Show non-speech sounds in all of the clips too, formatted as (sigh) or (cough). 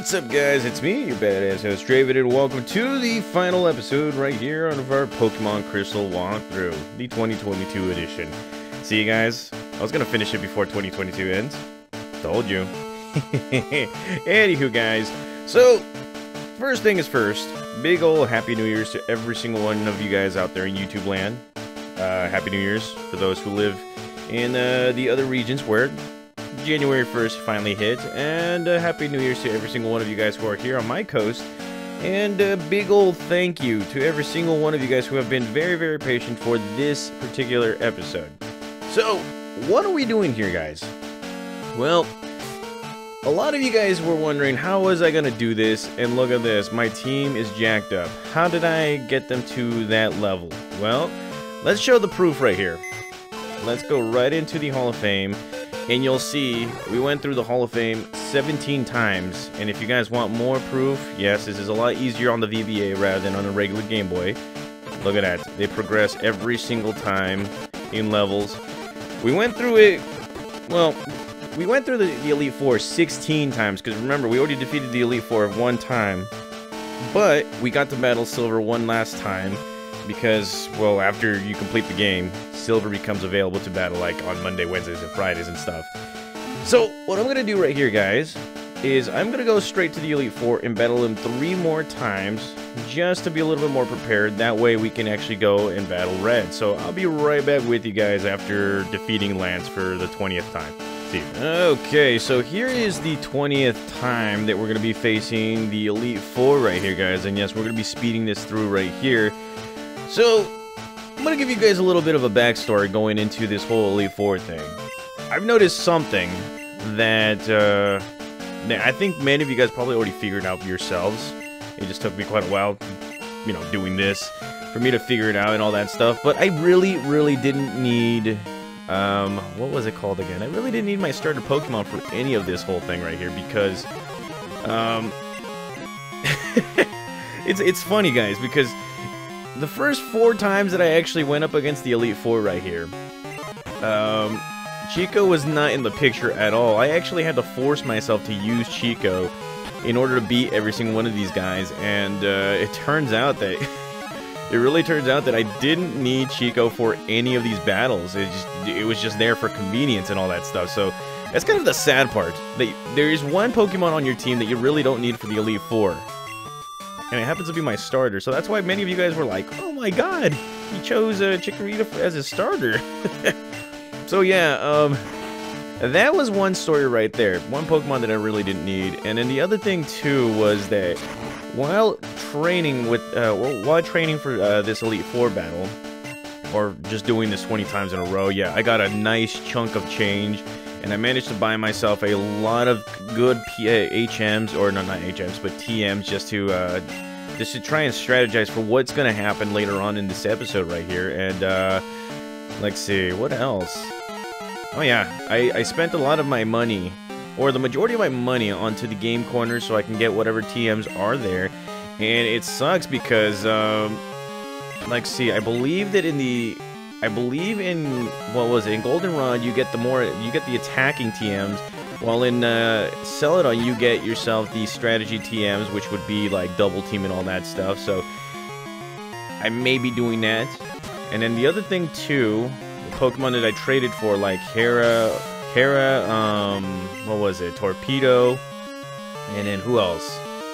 What's up, guys? It's me, your badass host, Draven, and welcome to the final episode right here of our Pokemon Crystal walkthrough, the 2022 edition. See you guys. I was gonna finish it before 2022 ends. Told you. (laughs) Anywho, guys. So, first thing is first. Big ol' Happy New Year's to every single one of you guys out there in YouTube land. Uh, Happy New Year's for those who live in uh, the other regions where January 1st finally hit, and uh, Happy New Year's to every single one of you guys who are here on my coast. And a big old thank you to every single one of you guys who have been very, very patient for this particular episode. So, what are we doing here, guys? Well, a lot of you guys were wondering how was I gonna do this, and look at this, my team is jacked up. How did I get them to that level? Well, let's show the proof right here. Let's go right into the Hall of Fame and you'll see we went through the Hall of Fame 17 times. And if you guys want more proof, yes, this is a lot easier on the VBA rather than on a regular Game Boy. Look at that. They progress every single time in levels. We went through it, well, we went through the, the Elite Four 16 times, because remember, we already defeated the Elite Four one time. But we got to Battle Silver one last time, because, well, after you complete the game, Silver becomes available to battle like on Monday, Wednesdays, and Fridays and stuff. So, what I'm going to do right here, guys, is I'm going to go straight to the Elite Four and battle him three more times, just to be a little bit more prepared. That way we can actually go and battle Red. So I'll be right back with you guys after defeating Lance for the 20th time. See Okay, so here is the 20th time that we're going to be facing the Elite Four right here, guys. And yes, we're going to be speeding this through right here. So, I'm gonna give you guys a little bit of a backstory going into this whole Elite Four thing. I've noticed something that, uh, I think many of you guys probably already figured out yourselves. It just took me quite a while, you know, doing this for me to figure it out and all that stuff. But I really, really didn't need, um, what was it called again? I really didn't need my starter Pokemon for any of this whole thing right here because, um, (laughs) it's it's funny, guys, because the first four times that I actually went up against the Elite Four right here, um, Chico was not in the picture at all. I actually had to force myself to use Chico in order to beat every single one of these guys, and uh, it turns out that (laughs) it really turns out that I didn't need Chico for any of these battles. It just it was just there for convenience and all that stuff. So that's kind of the sad part. That there is one Pokemon on your team that you really don't need for the Elite Four and it happens to be my starter. So that's why many of you guys were like, "Oh my God, he chose uh, Chikorita as his starter." (laughs) so yeah, um, that was one story right there. One Pokemon that I really didn't need, and then the other thing too was that while training with, uh, while training for uh, this Elite Four battle, or just doing this 20 times in a row, yeah, I got a nice chunk of change and I managed to buy myself a lot of good P HMs, or no, not HMs, but TMs, just to uh, just to try and strategize for what's gonna happen later on in this episode right here. And uh, let's see, what else? Oh yeah, I, I spent a lot of my money, or the majority of my money, onto the game corner so I can get whatever TMs are there. And it sucks because, um, let's see, I believe that in the I believe in what was it in Goldenrod you get the more you get the attacking TMs, while in uh, Celadon you get yourself the strategy TMs, which would be like double team and all that stuff. So I may be doing that. And then the other thing too, the Pokemon that I traded for like Hera, Hera, um, what was it, Torpedo, and then who else?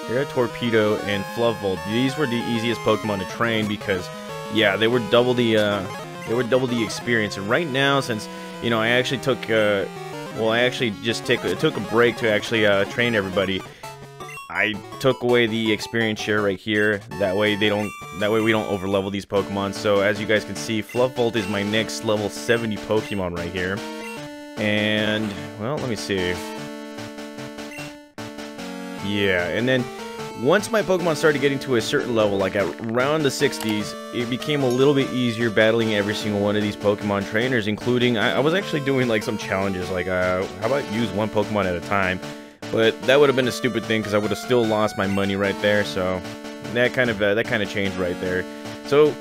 Hera, Torpedo, and Fluffvolt. These were the easiest Pokemon to train because, yeah, they were double the. Uh, they were double the experience. And right now, since you know, I actually took, uh, well, I actually just take took a break to actually uh, train everybody. I took away the experience share right here. That way they don't. That way we don't overlevel these Pokemon. So as you guys can see, Fluffvolt is my next level 70 Pokemon right here. And well, let me see. Yeah, and then once my Pokemon started getting to a certain level, like around the 60s, it became a little bit easier battling every single one of these Pokemon trainers, including, I, I was actually doing like some challenges, like, uh, how about use one Pokemon at a time? But that would have been a stupid thing, because I would have still lost my money right there, so that kind of, uh, that kind of changed right there. So,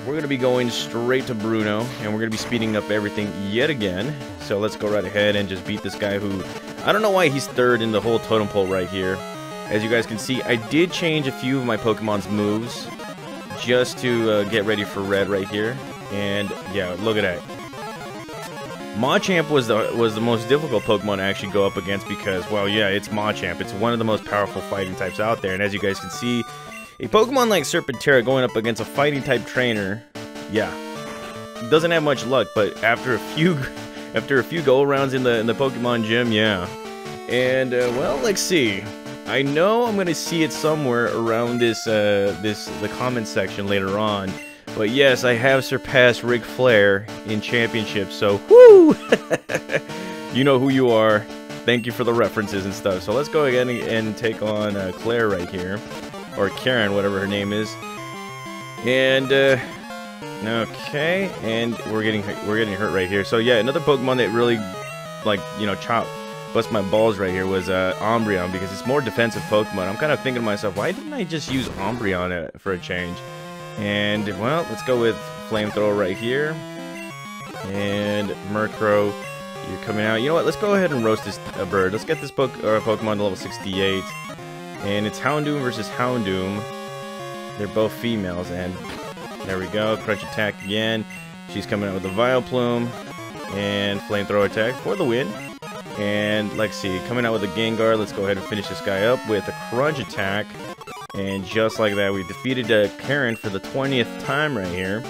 we're going to be going straight to Bruno, and we're going to be speeding up everything yet again. So let's go right ahead and just beat this guy who, I don't know why he's third in the whole totem pole right here. As you guys can see, I did change a few of my Pokemon's moves just to uh, get ready for red right here. And yeah, look at that. Machamp was the was the most difficult Pokemon to actually go up against because, well, yeah, it's Machamp. It's one of the most powerful fighting types out there. And as you guys can see, a Pokemon like Serpentera going up against a fighting type trainer, yeah, doesn't have much luck. But after a few (laughs) after a few go rounds in the in the Pokemon gym, yeah. And uh, well, let's see. I know I'm gonna see it somewhere around this uh, this the comment section later on. But yes, I have surpassed Ric Flair in championships, so whoo! (laughs) you know who you are. Thank you for the references and stuff. So let's go again and take on uh, Claire right here, or Karen, whatever her name is. And uh, okay, and we're getting we're getting hurt right here. So yeah, another Pokemon that really like you know chop bust my balls right here was uh, because it's more defensive Pokemon. I'm kind of thinking to myself, why didn't I just use Umbreon uh, for a change? And, well, let's go with Flamethrower right here. And Murkrow, you're coming out. You know what? Let's go ahead and roast this uh, bird. Let's get this po uh, Pokemon to level 68. And it's Houndoom versus Houndoom. They're both females. And there we go. Crunch attack again. She's coming out with a Vileplume. And Flamethrower attack for the win. And let's see, coming out with a Gengar. Let's go ahead and finish this guy up with a Crunch attack. And just like that, we defeated uh, Karen for the 20th time right here.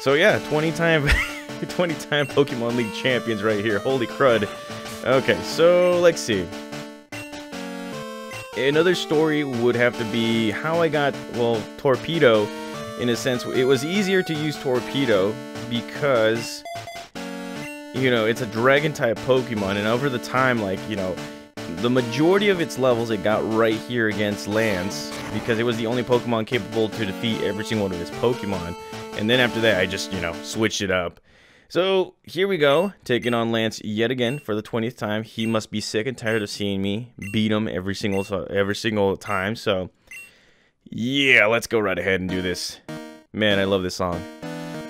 So yeah, 20 time (laughs) 20 time Pokemon League champions right here. Holy crud. Okay, so let's see. Another story would have to be how I got, well, Torpedo. In a sense, it was easier to use Torpedo because, you know, it's a Dragon type Pokemon, and over the time, like, you know, the majority of its levels it got right here against Lance because it was the only Pokemon capable to defeat every single one of its Pokemon. And then after that, I just, you know, switched it up. So here we go, taking on Lance yet again for the 20th time. He must be sick and tired of seeing me beat him every single every single time. So yeah, let's go right ahead and do this. Man, I love this song.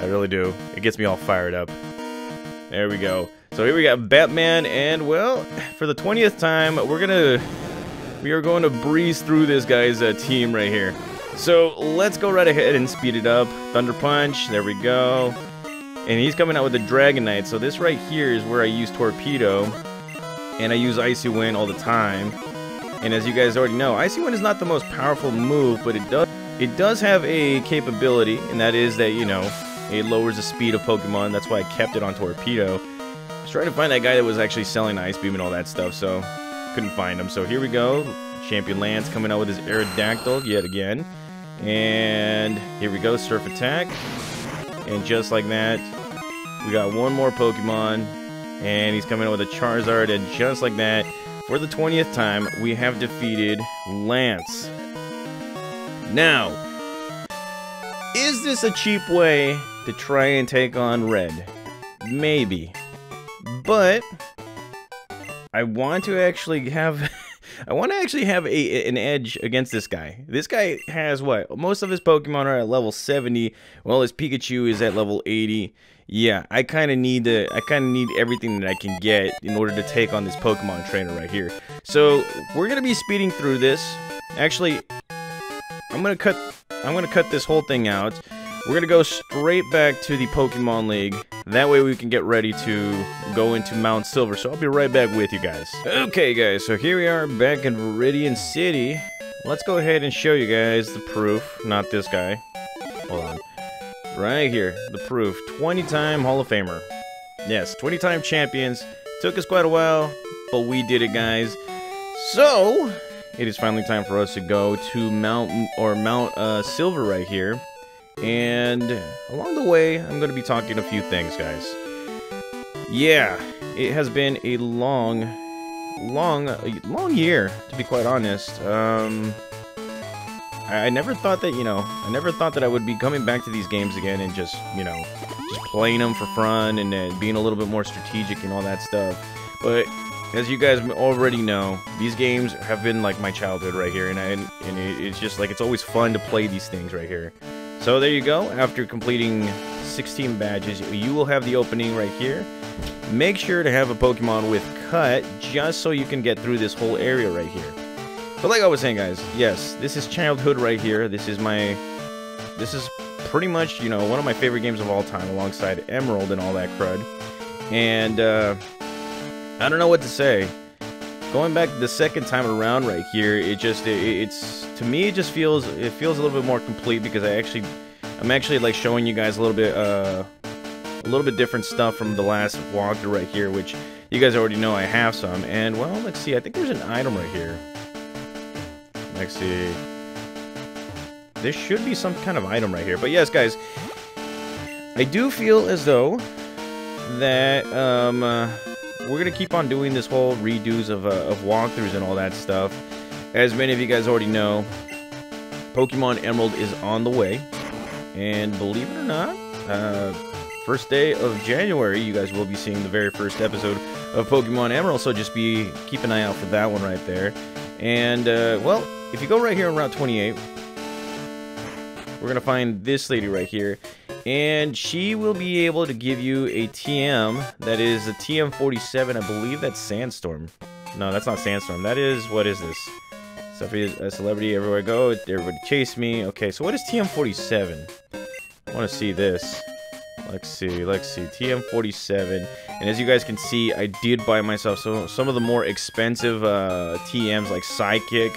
I really do. It gets me all fired up. There we go. So here we got Batman, and well, for the 20th time, we're gonna... We are going to breeze through this guy's uh, team right here. So let's go right ahead and speed it up. Thunder Punch, there we go. And he's coming out with a Dragonite, so this right here is where I use Torpedo. And I use Icy Wind all the time. And as you guys already know, Icy Wind is not the most powerful move, but it does it does have a capability, and that is that, you know, it lowers the speed of Pokemon. That's why I kept it on Torpedo I was trying to find that guy that was actually selling Ice Beam and all that stuff, so couldn't find him. So here we go. Champion Lance coming out with his Aerodactyl yet again. And here we go, Surf Attack. And just like that, we got one more Pokemon. And he's coming out with a Charizard. And just like that, for the 20th time, we have defeated Lance. Now, is this a cheap way to try and take on Red? Maybe. But I want to actually have (laughs) I want to actually have a an edge against this guy. This guy has what? Most of his Pokemon are at level 70. Well, his Pikachu is at level 80. Yeah, I kind of need to I kind of need everything that I can get in order to take on this Pokemon trainer right here. So, we're going to be speeding through this. Actually, I'm going to cut I'm going to cut this whole thing out. We're to go straight back to the Pokemon League. That way we can get ready to go into Mount Silver. So I'll be right back with you guys. Okay, guys. So here we are back in Viridian City. Let's go ahead and show you guys the proof. Not this guy. Hold on. Right here. The proof. 20-time Hall of Famer. Yes, 20-time champions. Took us quite a while, but we did it, guys. So, it is finally time for us to go to Mount or Mount uh, Silver right here. And along the way, I'm going to be talking a few things, guys. Yeah, it has been a long, long, long year, to be quite honest. Um, I, never thought that, you know, I never thought that I would be coming back to these games again and just, you know, just playing them for fun and uh, being a little bit more strategic and all that stuff. But as you guys already know, these games have been like my childhood right here, and I, and it's just like it's always fun to play these things right here. So there you go. After completing 16 badges, you will have the opening right here. Make sure to have a Pokemon with Cut, just so you can get through this whole area right here. But like I was saying, guys, yes, this is childhood right here. This is my, this is pretty much, you know, one of my favorite games of all time, alongside Emerald and all that crud. And uh, I don't know what to say. Going back the second time around right here, it just, it, it's to me, it just feels, it feels a little bit more complete because I actually, I'm actually like showing you guys a little bit, uh, a little bit different stuff from the last walkthrough right here, which you guys already know I have some. And well, let's see, I think there's an item right here. Let's see. There should be some kind of item right here. But yes, guys, I do feel as though that um, uh, we're to keep on doing this whole redos of, uh, of walkthroughs and all that stuff. As many of you guys already know, Pokemon Emerald is on the way. And believe it or not, uh, first day of January, you guys will be seeing the very first episode of Pokemon Emerald. So just be keep an eye out for that one right there. And, uh, well, if you go right here on Route 28, we're to find this lady right here. And she will be able to give you a TM. That is a TM47. I believe that's Sandstorm. No, that's not Sandstorm. That is, what is this? A celebrity everywhere I go. Everybody chase me. Okay, so what is TM47? I want to see this. Let's see, let's see. TM47. And as you guys can see, I did buy myself so, some of the more expensive uh, TMs like Psychic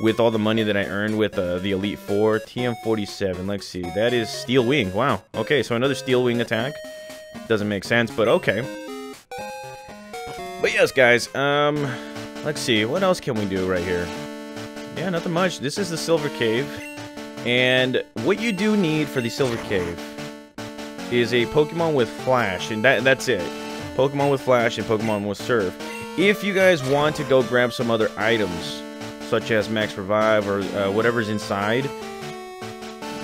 with all the money that I earned with uh, the Elite Four. TM47, let's see. That is Steel Wing. Wow. Okay, so another Steel Wing attack. Doesn't make sense, but okay. But yes, guys, um, let's see. What else can we do right here? Yeah, nothing much. This is the Silver Cave. And what you do need for the Silver Cave is a Pokemon with Flash, and that that's it. Pokemon with Flash and Pokemon with Surf. If you guys want to go grab some other items, such as Max Revive or uh, whatever's inside,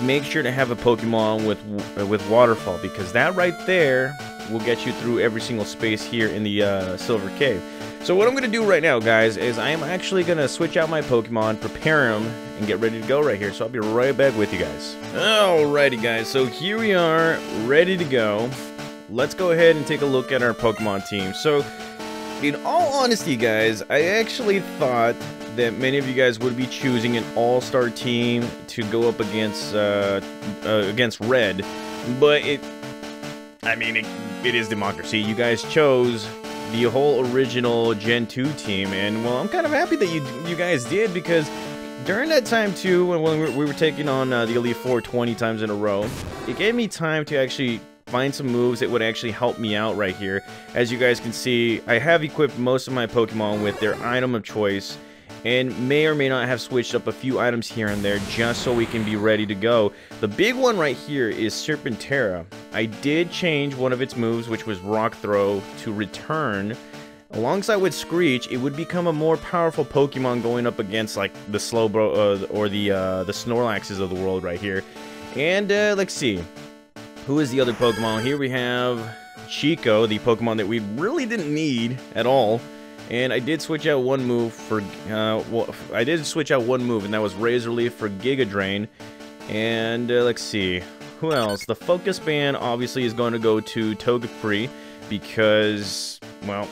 make sure to have a Pokemon with uh, with Waterfall because that right there will get you through every single space here in the uh, Silver Cave. So what I'm going to do right now, guys, is I am actually going to switch out my Pokemon, prepare them, and get ready to go right here. So I'll be right back with you guys. Alrighty, guys. So here we are, ready to go. Let's go ahead and take a look at our Pokemon team. So, in all honesty, guys, I actually thought that many of you guys would be choosing an all-star team to go up against uh, uh, against Red, but it, I mean, it, it is democracy. You guys chose the whole original Gen 2 team, and well, I'm kind of happy that you you guys did because during that time too, when, we were taking on uh, the Elite Four 20 times in a row, it gave me time to actually find some moves that would actually help me out right here. As you guys can see, I have equipped most of my Pokemon with their item of choice, and may or may not have switched up a few items here and there just so we can be ready to go. The big one right here is Serpentera. I did change one of its moves, which was Rock Throw, to Return. Alongside with Screech, it would become a more powerful Pokemon going up against like the Slowbro uh, or the uh, the Snorlaxes of the world right here. And uh, let's see, who is the other Pokemon? Here we have Chico, the Pokemon that we really didn't need at all. And I did switch out one move for, uh, well, I did switch out one move, and that was Razor Leaf for Giga Drain. And uh, let's see, who else? The Focus Band obviously is going to go to Togepi because, well,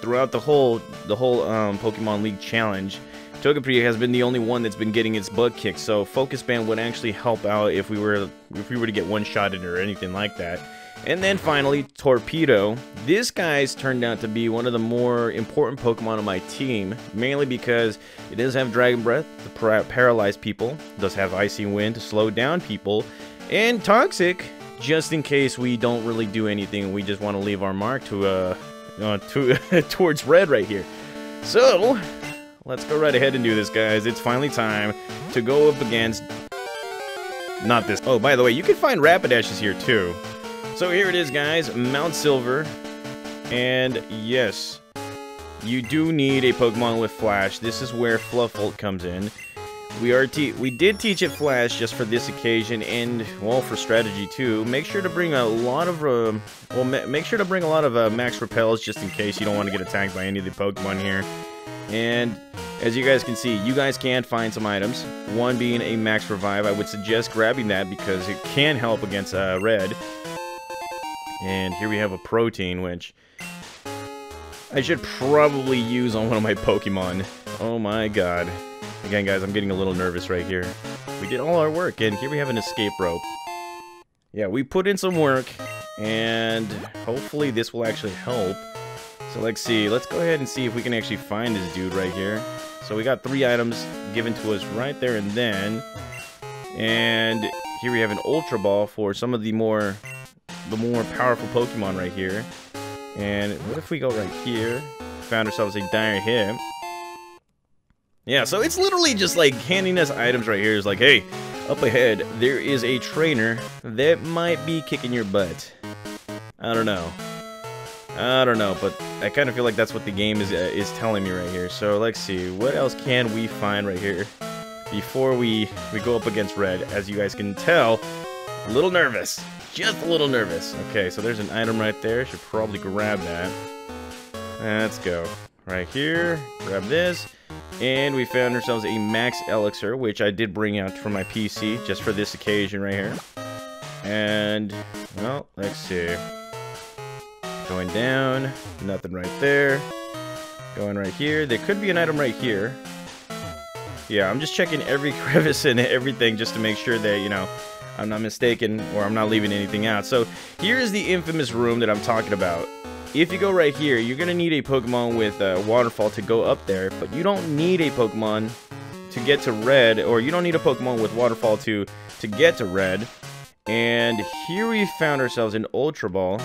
throughout the whole the whole um, Pokemon League challenge, Togepi has been the only one that's been getting its butt kicked. So Focus Band would actually help out if we were if we were to get one shotted or anything like that. And then finally, Torpedo. This guy's turned out to be one of the more important Pokemon on my team, mainly because it does have Dragon Breath to paralyze people, does have Icy Wind to slow down people, and Toxic, just in case we don't really do anything, and we just want to leave our mark to, uh, uh to, (laughs) towards red right here. So, let's go right ahead and do this, guys. It's finally time to go up against... Not this. Oh, by the way, you can find Rapidashes here, too. So here it is, guys, Mount Silver. And yes, you do need a Pokemon with Flash. This is where Fluffvolt comes in. We are we did teach it Flash just for this occasion, and well, for strategy too. Make sure to bring a lot of uh, well, ma make sure to bring a lot of uh, Max Repels just in case you don't want to get attacked by any of the Pokemon here. And as you guys can see, you guys can find some items. One being a Max Revive. I would suggest grabbing that because it can help against uh, Red. And here we have a protein, which I should probably use on one of my Pokemon. Oh my god. Again, guys, I'm getting a little nervous right here. We did all our work, and here we have an escape rope. Yeah, we put in some work, and hopefully this will actually help. So let's see. Let's go ahead and see if we can actually find this dude right here. So we got three items given to us right there and then. And here we have an Ultra Ball for some of the more the more powerful Pokemon right here. And what if we go right here? Found ourselves a dire hit. Yeah, so it's literally just like handing us items right here. It's like, hey, up ahead, there is a trainer that might be kicking your butt. I don't know. I don't know, but I kind of feel like that's what the game is uh, is telling me right here. So let's see, what else can we find right here before we we go up against Red? As you guys can tell, a little nervous, just a little nervous. Okay, so there's an item right there. Should probably grab that. Let's go right here. Grab this. And we found ourselves a max elixir, which I did bring out from my PC just for this occasion right here. And, well, let's see. Going down, nothing right there. Going right here. There could be an item right here. Yeah, I'm just checking every (laughs) crevice and everything just to make sure that, you know, I'm not mistaken or I'm not leaving anything out. So here's the infamous room that I'm talking about. If you go right here, you're going to need a Pokemon with a Waterfall to go up there, but you don't need a Pokemon to get to Red, or you don't need a Pokemon with Waterfall to, to get to Red. And here we found ourselves an Ultra Ball.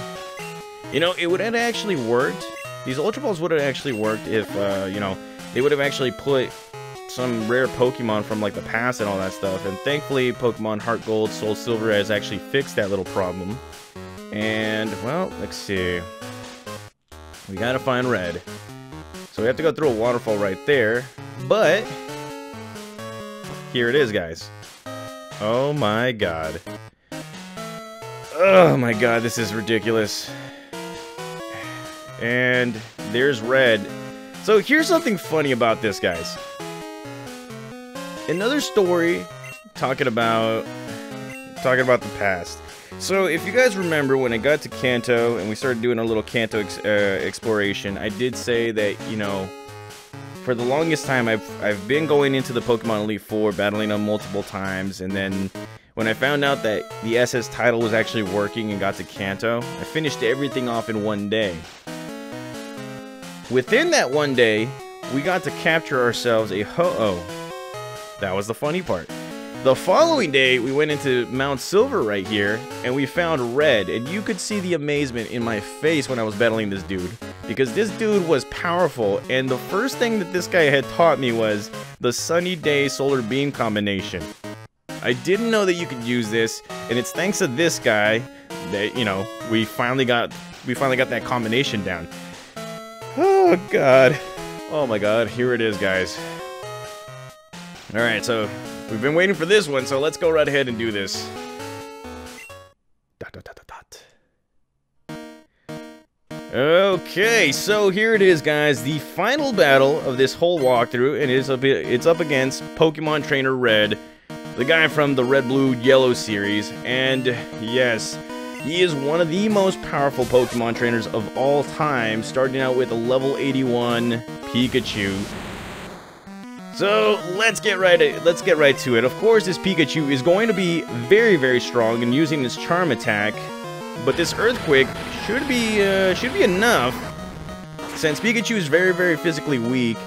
You know, it would have actually worked. These Ultra Balls would have actually worked if, uh, you know, they would have actually put some rare Pokemon from, like, the past and all that stuff. And thankfully, Pokemon Heart Gold, Soul Silver has actually fixed that little problem. And, well, let's see. We gotta find Red. So we have to go through a waterfall right there. But, here it is, guys. Oh my god. Oh my god, this is ridiculous. And there's red. So here's something funny about this, guys. Another story talking about talking about the past. So if you guys remember when I got to Kanto and we started doing a little Kanto ex uh, exploration, I did say that, you know, for the longest time I've I've been going into the Pokemon Elite 4 battling them multiple times and then when I found out that the SS ticket was actually working and got to Kanto, I finished everything off in one day. Within that one day, we got to capture ourselves a Ho-Oh. That was the funny part. The following day, we went into Mount Silver right here, and we found Red, and you could see the amazement in my face when I was battling this dude. Because this dude was powerful, and the first thing that this guy had taught me was the Sunny Day Solar Beam combination. I didn't know that you could use this, and it's thanks to this guy that, you know, we finally got we finally got that combination down. Oh, God. Oh, my God. Here it is, guys. Alright, so we've been waiting for this one, so let's go right ahead and do this. Dot, dot, dot, Okay, so here it is, guys. The final battle of this whole walkthrough, and it's up, it's up against Pokemon Trainer Red, the guy from the Red, Blue, Yellow series. And yes, he is one of the most powerful Pokemon trainers of all time, starting out with a level 81 Pikachu. So let's get right let's get right to it. Of course, this Pikachu is going to be very very strong in using this Charm attack, but this Earthquake should be uh, should be enough since Pikachu is very very physically weak.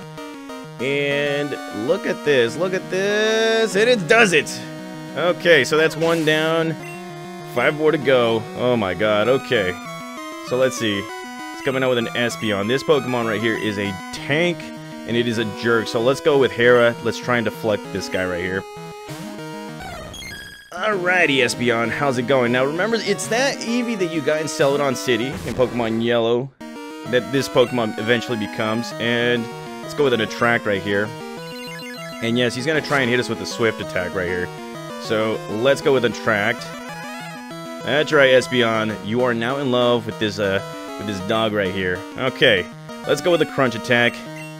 And look at this, look at this, and it does it. Okay, so that's one down. Five more to go. Oh my god, okay. So let's see. It's coming out with an Espeon. This Pokemon right here is a tank, and it is a jerk. So let's go with Hera. Let's try and deflect this guy right here. Alrighty, Espeon, how's it going? Now remember, it's that Eevee that you got in Celadon City in Pokemon Yellow that this Pokemon eventually becomes. And let's go with an Attract right here. And yes, he's going to try and hit us with a Swift attack right here. So let's go with Attract. That's right, Espeon. You are now in love with this, uh, with this dog right here. Okay, let's go with the crunch attack.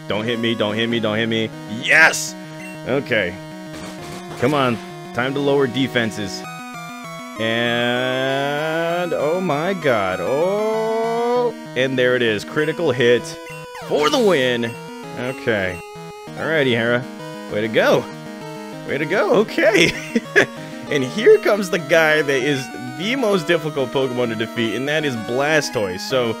Don't hit me, don't hit me, don't hit me. Yes! Okay. Come on. Time to lower defenses. And... Oh my god. Oh! And there it is. Critical hit for the win. Okay. Alrighty, Hera. Way to go. Way to go. Okay. (laughs) and here comes the guy that is the most difficult Pokemon to defeat, and that is Blastoise. So,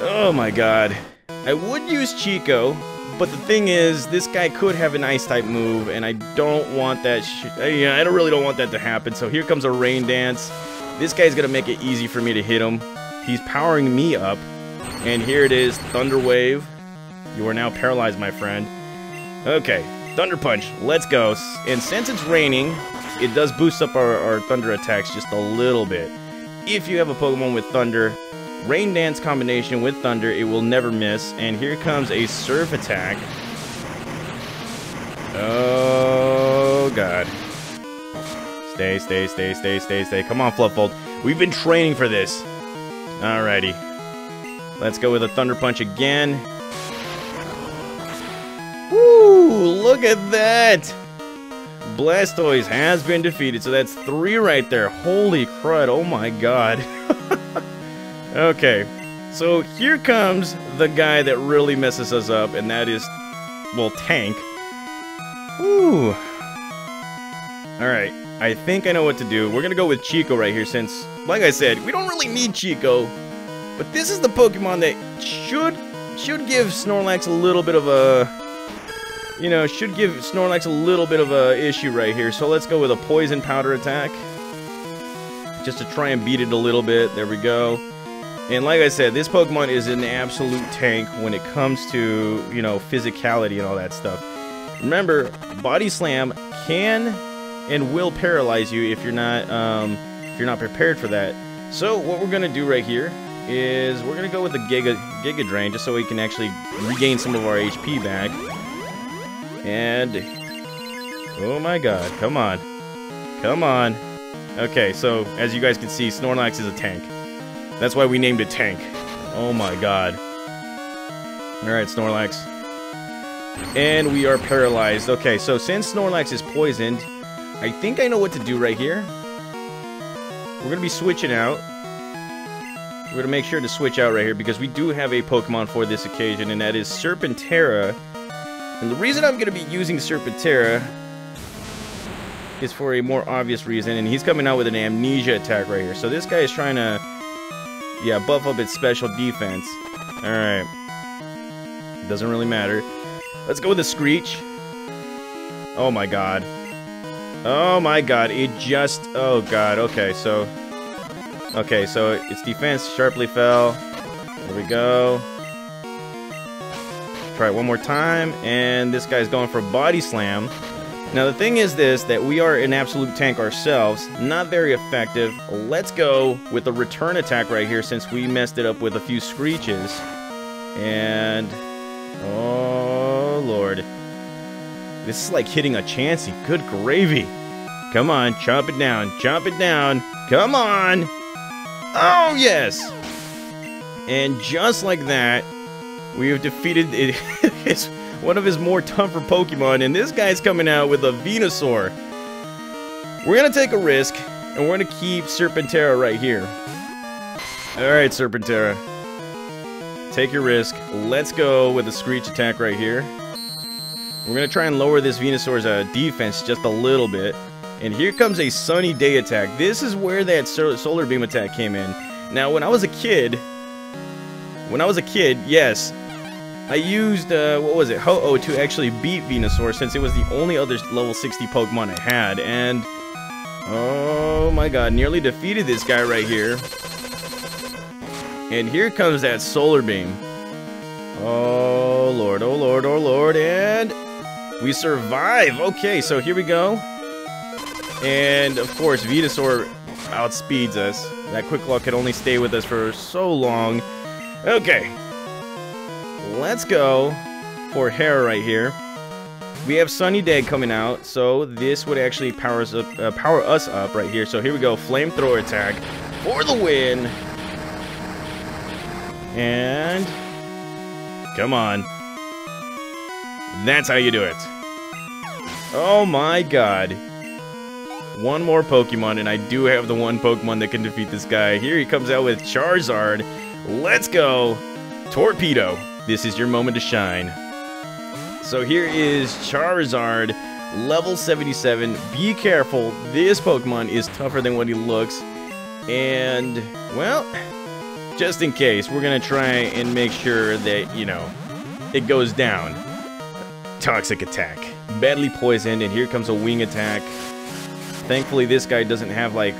oh my god. I would use Chico, but the thing is, this guy could have an Ice-type move, and I don't want that Yeah, I don't really don't want that to happen. So here comes a Rain Dance. This guy's gonna make it easy for me to hit him. He's powering me up. And here it is, Thunder Wave. You are now paralyzed, my friend. Okay, Thunder Punch, let's go. And since it's raining, it does boost up our, our Thunder attacks just a little bit. If you have a Pokemon with Thunder, Rain Dance combination with Thunder, it will never miss. And here comes a Surf attack. Oh, God. Stay, stay, stay, stay, stay, stay. Come on, Fluffvolt. We've been training for this. Alrighty. Let's go with a Thunder Punch again. Woo! Look at that! Blastoise has been defeated, so that's three right there. Holy crud, oh my god. (laughs) okay, so here comes the guy that really messes us up, and that is, well, Tank. Ooh. Alright, I think I know what to do. We're gonna go with Chico right here since, like I said, we don't really need Chico. But this is the Pokemon that should should give Snorlax a little bit of a... You know, should give Snorlax a little bit of a issue right here. So let's go with a Poison Powder attack. Just to try and beat it a little bit. There we go. And like I said, this Pokemon is an absolute tank when it comes to, you know, physicality and all that stuff. Remember, Body Slam can and will paralyze you if you're not um, if you're not prepared for that. So what we're gonna do right here is we're gonna go with the Giga Giga Drain just so we can actually regain some of our HP back. And oh my God, come on, come on. Okay, so as you guys can see, Snorlax is a tank. That's why we named it Tank. Oh my God. All right, Snorlax. And we are paralyzed. Okay, so since Snorlax is poisoned, I think I know what to do right here. We're going to be switching out. We're going to make sure to switch out right here because we do have a Pokemon for this occasion, and that is Serpentera. And the reason I'm going to be using Serpentera is for a more obvious reason, and he's coming out with an Amnesia attack right here. So this guy is trying to, yeah, buff up its special defense. Alright. Doesn't really matter. Let's go with a Screech. Oh my god. Oh my god, it just... Oh god, okay, so... Okay, so its defense sharply fell. There we go. Try it one more time, and this guy's going for a Body Slam. Now the thing is this, that we are an absolute tank ourselves, not very effective. Let's go with a return attack right here since we messed it up with a few screeches. And... Oh, Lord. This is like hitting a Chansey. Good gravy. Come on, chop it down. chop it down. Come on. Oh, yes. And just like that, we have defeated (laughs) one of his more tougher Pokemon, and this guy's coming out with a Venusaur. We're to take a risk, and we're to keep Serpentera right here. Alright, Serpentera. Take your risk. Let's go with a Screech attack right here. We're to try and lower this Venusaur's uh, defense just a little bit. And here comes a Sunny Day attack. This is where that Solar Beam attack came in. Now, when I was a kid, when I was a kid, yes, I used, uh, what was it, Ho-Oh to actually beat Venusaur since it was the only other level 60 Pokemon I had. And, oh my god, nearly defeated this guy right here. And here comes that Solar Beam. Oh lord, oh lord, oh lord, and we survive! Okay, so here we go. And, of course, Venusaur outspeeds us. That Quick Claw can only stay with us for so long. Okay. Let's go for Hera right here. We have Sunny Day coming out, so this would actually power us up, uh, power us up right here. So here we go, Flamethrower attack for the win. And come on. That's how you do it. Oh my god. One more Pokemon, and I do have the one Pokemon that can defeat this guy. Here he comes out with Charizard. Let's go. Torpedo. This is your moment to shine. So here is Charizard, level 77. Be careful, this Pokemon is tougher than what he looks. And, well, just in case, we're gonna try and make sure that, you know, it goes down. Toxic attack. Badly poisoned, and here comes a wing attack. Thankfully, this guy doesn't have, like,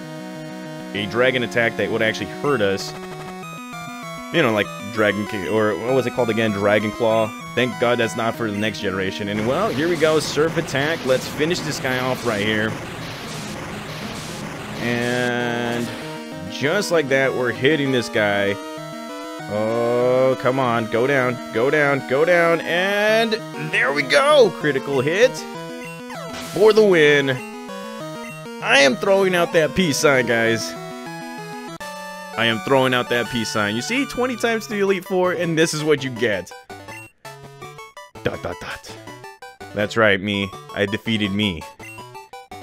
a dragon attack that would actually hurt us. You know, like Dragon King or what was it called again? Dragon Claw. Thank God that's not for the next generation. And well, here we go, Surf Attack. Let's finish this guy off right here. And just like that, we're hitting this guy. Oh, come on. Go down, go down, go down. And there we go. Critical hit for the win. I am throwing out that peace sign, guys. I am throwing out that peace sign. You see, 20 times to the Elite Four, and this is what you get. Dot, dot, dot. That's right, me. I defeated me.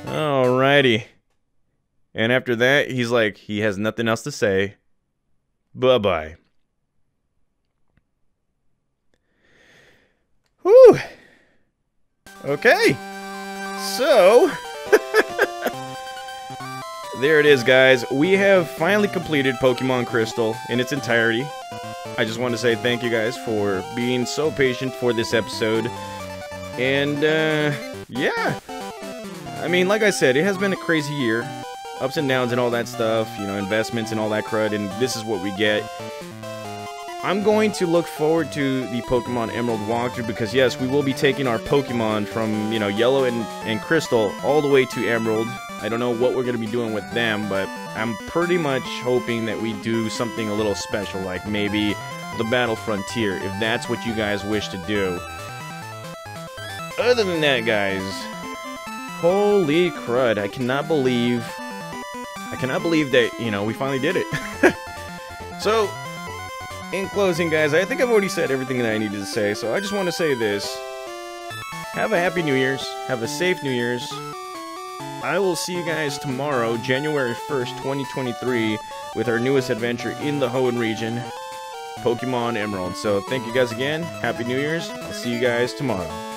Alrighty. And after that, he's like, he has nothing else to say. Bye-bye. Whew. Okay. So... there it is, guys. We have finally completed Pokemon Crystal in its entirety. I just want to say thank you guys for being so patient for this episode. And, uh, yeah. I mean, like I said, it has been a crazy year. Ups and downs and all that stuff, you know, investments and all that crud, and this is what we get. I'm going to look forward to the Pokemon Emerald walkthrough because yes, we will be taking our Pokemon from, you know, Yellow and, and Crystal all the way to Emerald. I don't know what we're going to be doing with them, but I'm pretty much hoping that we do something a little special, like maybe the Battle Frontier, if that's what you guys wish to do. Other than that, guys, holy crud, I cannot believe, I cannot believe that, you know, we finally did it. (laughs) so, in closing, guys, I think I've already said everything that I needed to say, so I just want to say this. Have a happy New Year's. Have a safe New Year's. I will see you guys tomorrow, January 1st, 2023, with our newest adventure in the Hoenn region, Pokemon Emerald. So thank you guys again. Happy New Year's. I'll see you guys tomorrow.